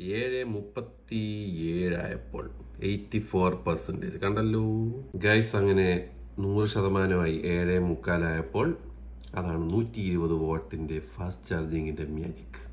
ഏഴ് മുപ്പത്തി ഏഴായപ്പോൾ എയ്റ്റി ഫോർ പെർസെന്റേജ്. കണ്ടല്ലോ? ഗൈസ് അങ്ങനെ നൂറ് ശതമാനമായി ഏഴ് മുക്കാലായപ്പോൾ അതാണ് നൂറ്റി ഇരുപത് വോട്ടിന്റെ ഫാസ്റ്റ് ചാർജിങ്ങിന്റെ മാജിക്